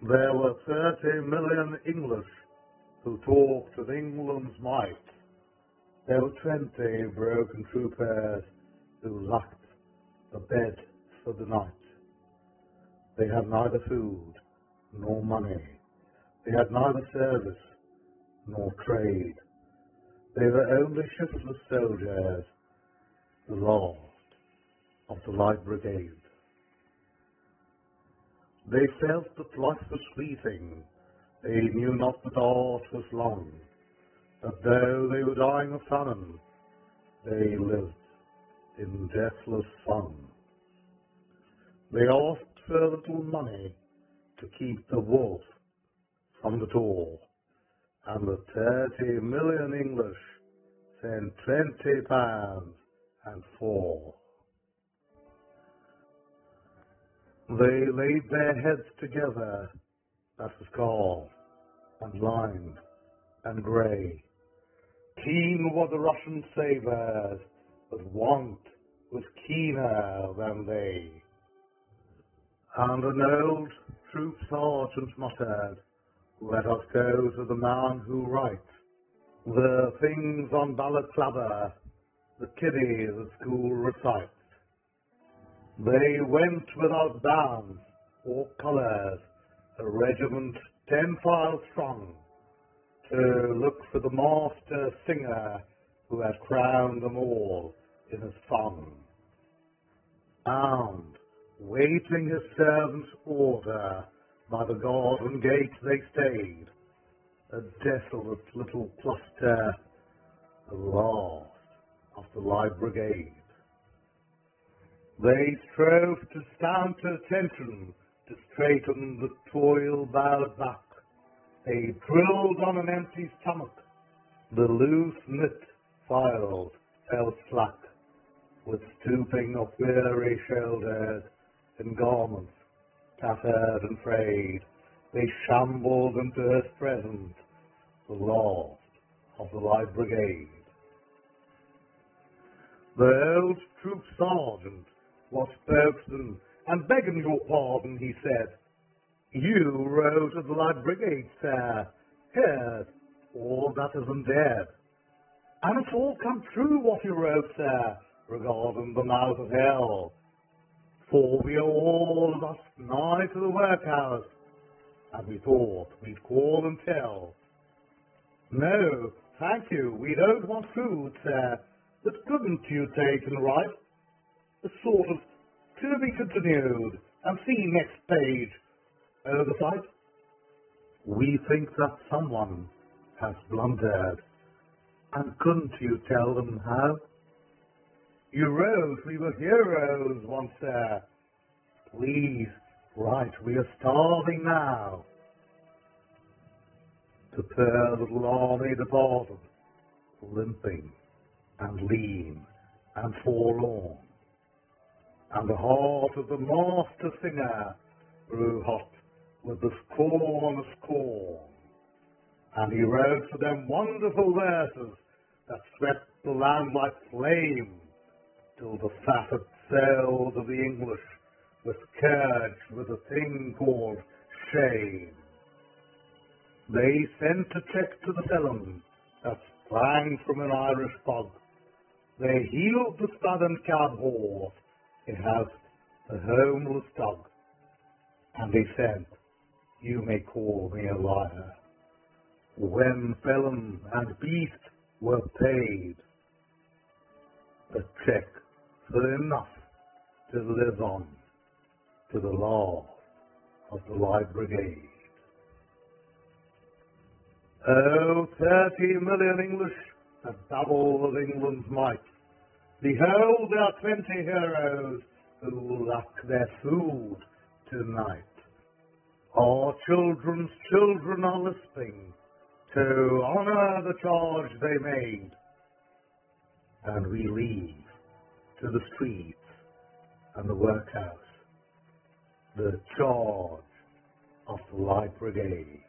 There were thirty million English who talked of England's might. There were twenty broken troopers who lacked a bed for the night. They had neither food nor money. They had neither service nor trade. They were only shiftless soldiers, the last of the Light Brigade. They felt that life was fleeting. They knew not that art was long. That though they were dying of famine, they lived in deathless fun. They asked for a little money to keep the wolf from the door, and the thirty million English sent twenty pounds and four. They laid their heads together, that was calm, and lined, and grey. Keen were the Russian sabres, but want was keener than they. And an old troop sergeant muttered, Let us go to the man who writes the things on balaclava the kiddies at school recites. They went without bands or colours, a regiment ten files strong, to look for the master singer who had crowned them all in a song. And, waiting his servant's order, by the garden gate they stayed, a desolate little cluster, the last of the Light Brigade. They strove to stand attention, to straighten the toil-bowed back. They drilled on an empty stomach. The loose-knit files fell slack, with stooping of weary shoulders and garments tattered and frayed. They shambled into his presence, the last of the Light Brigade. The old troop sergeant was spokesman, and begging your pardon, he said, You wrote of the Light Brigade, sir. Here's all that isn't dead. And it's all come true what you wrote, sir, regarding the mouth of hell. For we are all of us nigh to the workhouse, and we thought we'd call and tell. No, thank you, we don't want food, sir, but couldn't you take and write sort of to be continued and see next page oversight? We think that someone has blundered, and couldn't you tell them how? You wrote we were heroes once, sir. Please, write, we are starving now. The poor little army departed, limping and lean and forlorn. And the heart of the master singer grew hot with the scorn of scorn. And he wrote for them wonderful verses that swept the land like flame till the fatted sails of the English were scourged with a thing called shame. They sent a check to the felon that sprang from an Irish bog. They healed the southern cab horse. It has a homeless dog. And they said, You may call me a liar. When felon and beast were paid, the check for enough to live on to the law of the Light Brigade. Oh, thirty million English, the double of England's might. Behold our twenty heroes who lack their food tonight. Our children's children are lisping to honor the charge they made. And we leave to the streets and the workhouse the charge of the Light Brigade.